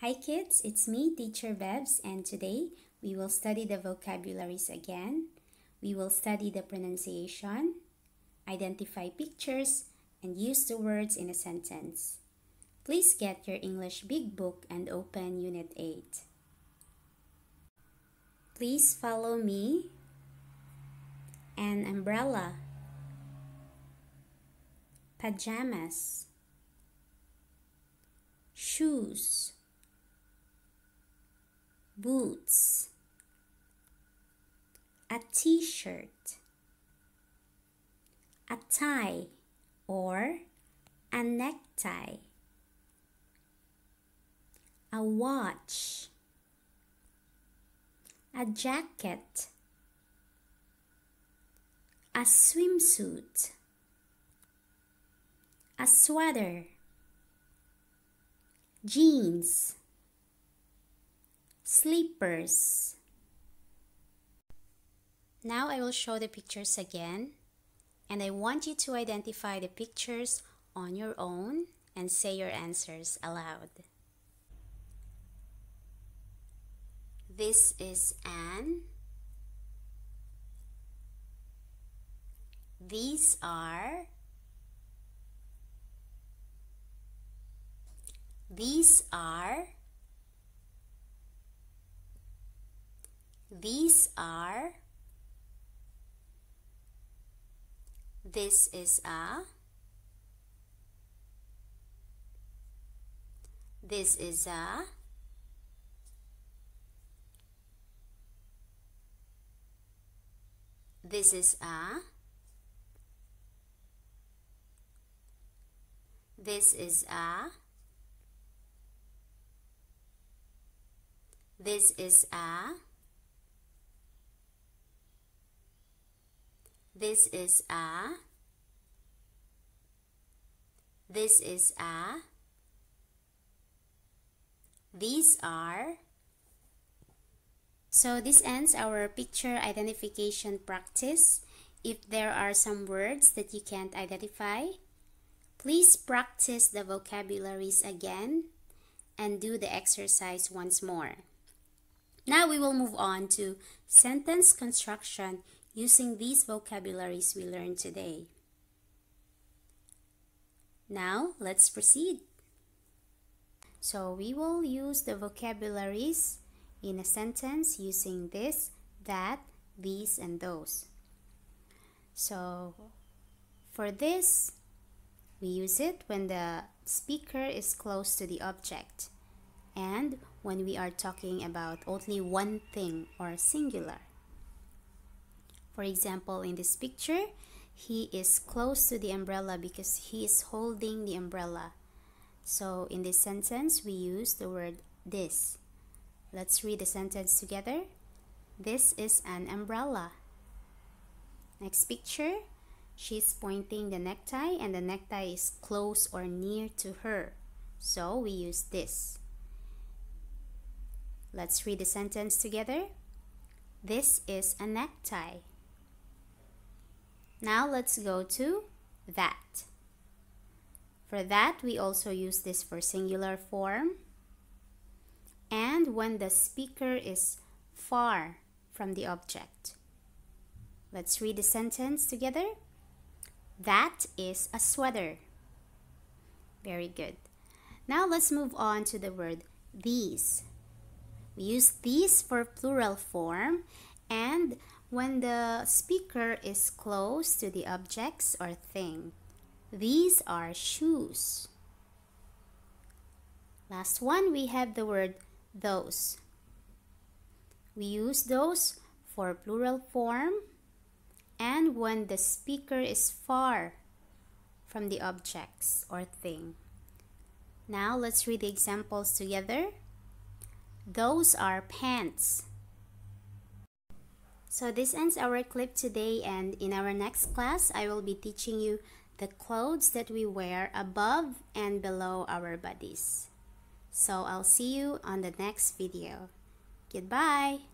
Hi kids, it's me, Teacher Bebs, and today we will study the vocabularies again. We will study the pronunciation, identify pictures, and use the words in a sentence. Please get your English Big Book and open Unit 8. Please follow me. An umbrella. Pajamas. Shoes boots, a t-shirt, a tie or a necktie, a watch, a jacket, a swimsuit, a sweater, jeans, Sleepers. Now I will show the pictures again and I want you to identify the pictures on your own and say your answers aloud. This is Anne. These are These are These are This is a This is a This is a This is a This is a This is a This is a These are So this ends our picture identification practice. If there are some words that you can't identify, please practice the vocabularies again and do the exercise once more. Now we will move on to sentence construction using these vocabularies we learned today. Now, let's proceed. So, we will use the vocabularies in a sentence using this, that, these, and those. So, for this, we use it when the speaker is close to the object and when we are talking about only one thing or singular. For example, in this picture, he is close to the umbrella because he is holding the umbrella. So in this sentence, we use the word this. Let's read the sentence together. This is an umbrella. Next picture, she's pointing the necktie and the necktie is close or near to her. So we use this. Let's read the sentence together. This is a necktie. Now let's go to that. For that, we also use this for singular form. And when the speaker is far from the object. Let's read the sentence together. That is a sweater. Very good. Now let's move on to the word these. We use these for plural form and when the speaker is close to the objects or thing. These are shoes. Last one, we have the word those. We use those for plural form and when the speaker is far from the objects or thing. Now let's read the examples together. Those are pants. So this ends our clip today and in our next class, I will be teaching you the clothes that we wear above and below our bodies. So I'll see you on the next video. Goodbye!